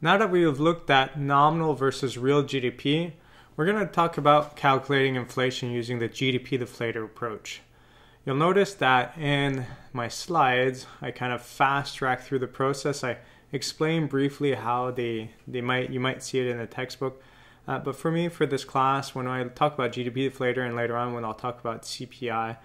Now that we have looked at nominal versus real GDP, we're going to talk about calculating inflation using the GDP deflator approach. You'll notice that in my slides, I kind of fast track through the process. I explain briefly how they, they might you might see it in the textbook. Uh, but for me, for this class, when I talk about GDP deflator and later on when I'll talk about CPI,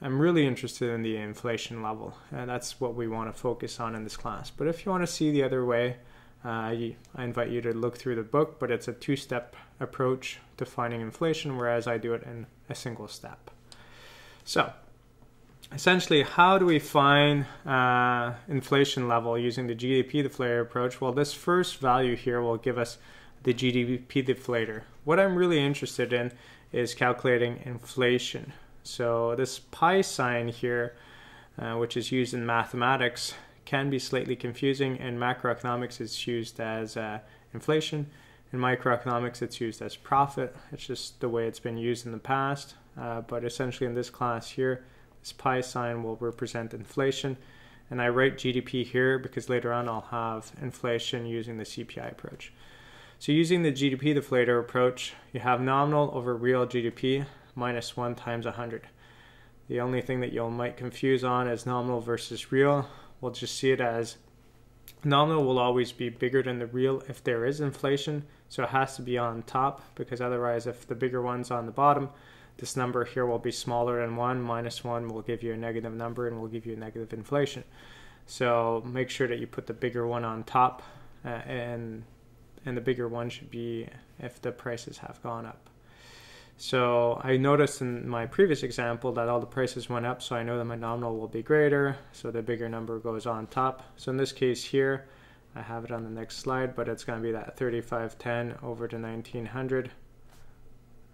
I'm really interested in the inflation level. And that's what we want to focus on in this class. But if you want to see the other way, uh, I invite you to look through the book, but it's a two step approach to finding inflation, whereas I do it in a single step. So, essentially, how do we find uh, inflation level using the GDP deflator approach? Well, this first value here will give us the GDP deflator. What I'm really interested in is calculating inflation. So, this pi sign here, uh, which is used in mathematics, can be slightly confusing. In macroeconomics, it's used as uh, inflation. In microeconomics, it's used as profit. It's just the way it's been used in the past. Uh, but essentially, in this class here, this pi sign will represent inflation. And I write GDP here because later on I'll have inflation using the CPI approach. So using the GDP deflator approach, you have nominal over real GDP minus 1 times 100. The only thing that you might confuse on is nominal versus real we'll just see it as nominal will always be bigger than the real if there is inflation. So it has to be on top because otherwise if the bigger one's on the bottom, this number here will be smaller than 1. Minus 1 will give you a negative number and will give you a negative inflation. So make sure that you put the bigger one on top uh, and and the bigger one should be if the prices have gone up. So I noticed in my previous example that all the prices went up, so I know that my nominal will be greater, so the bigger number goes on top. So in this case here, I have it on the next slide, but it's going to be that 3510 over the 1900.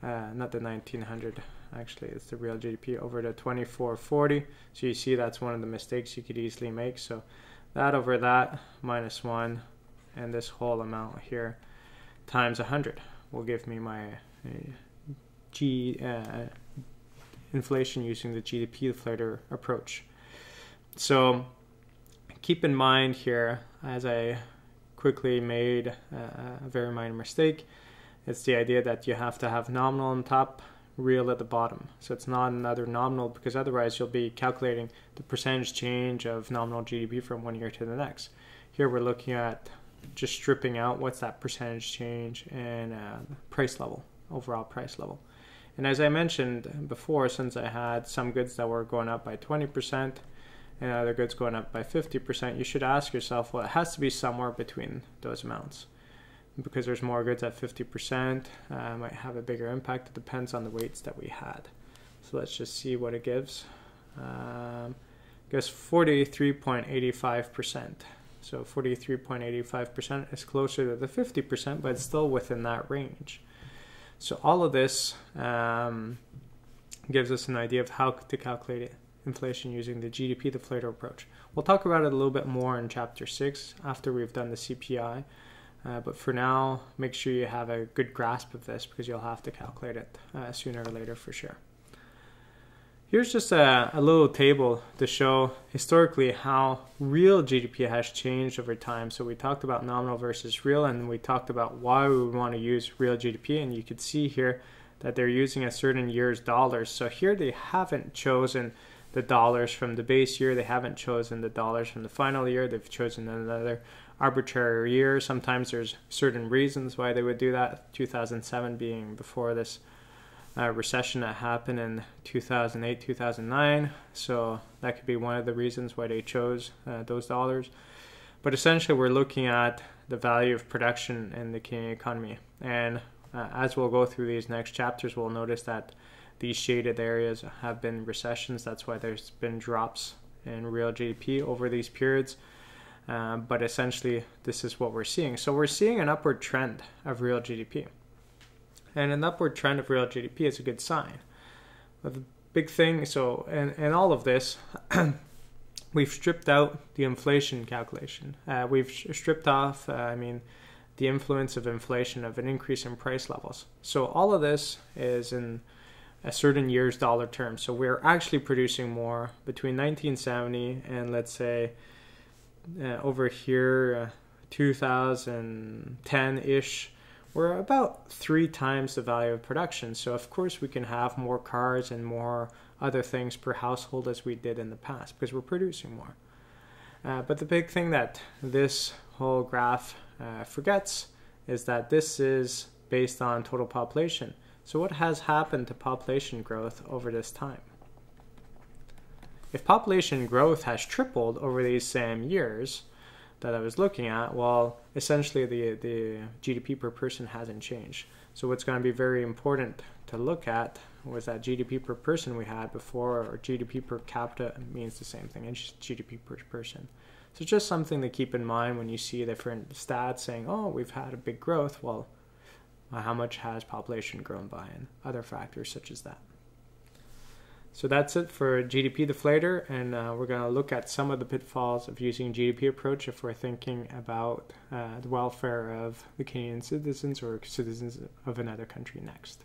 Uh, not the 1900, actually, it's the real GDP over the 2440. So you see that's one of the mistakes you could easily make. So that over that minus 1 and this whole amount here times 100 will give me my uh, G uh, inflation using the GDP deflator approach. So keep in mind here, as I quickly made a very minor mistake, it's the idea that you have to have nominal on top, real at the bottom. So it's not another nominal because otherwise you'll be calculating the percentage change of nominal GDP from one year to the next. Here we're looking at just stripping out what's that percentage change and uh, price level, overall price level. And as I mentioned before, since I had some goods that were going up by 20% and other goods going up by 50%, you should ask yourself, well, it has to be somewhere between those amounts. Because there's more goods at 50%, uh, might have a bigger impact. It depends on the weights that we had. So let's just see what it gives. Um, gives 43.85%. So 43.85% is closer to the 50%, but it's still within that range. So all of this um, gives us an idea of how to calculate inflation using the GDP deflator approach. We'll talk about it a little bit more in chapter 6 after we've done the CPI. Uh, but for now, make sure you have a good grasp of this because you'll have to calculate it uh, sooner or later for sure. Here's just a, a, little table to show historically how real GDP has changed over time. So we talked about nominal versus real, and we talked about why we would want to use real GDP. And you could see here that they're using a certain year's dollars. So here they haven't chosen the dollars from the base year. They haven't chosen the dollars from the final year. They've chosen another arbitrary year. Sometimes there's certain reasons why they would do that. 2007 being before this uh, recession that happened in 2008 2009 so that could be one of the reasons why they chose uh, those dollars. But essentially we're looking at the value of production in the Canadian economy. And uh, as we'll go through these next chapters we'll notice that these shaded areas have been recessions. That's why there's been drops in real GDP over these periods. Um, but essentially this is what we're seeing. So we're seeing an upward trend of real GDP and an upward trend of real GDP is a good sign. But the big thing, so, and, and all of this, we've stripped out the inflation calculation. Uh, we've stripped off, uh, I mean, the influence of inflation of an increase in price levels. So all of this is in a certain year's dollar terms. So we're actually producing more between 1970 and let's say uh, over here uh, 2010 ish were about three times the value of production. So, of course, we can have more cars and more other things per household as we did in the past because we're producing more. Uh, but the big thing that this whole graph uh, forgets is that this is based on total population. So, what has happened to population growth over this time? If population growth has tripled over these same years that I was looking at, well, essentially the, the GDP per person hasn't changed. So, what's going to be very important to look at was that GDP per person we had before, or GDP per capita means the same thing, it's GDP per person. So, just something to keep in mind when you see different stats saying, oh, we've had a big growth. Well, how much has population grown by, and other factors such as that. So that's it for GDP deflator, and uh, we're going to look at some of the pitfalls of using GDP approach if we're thinking about uh, the welfare of the Canadian citizens or citizens of another country next.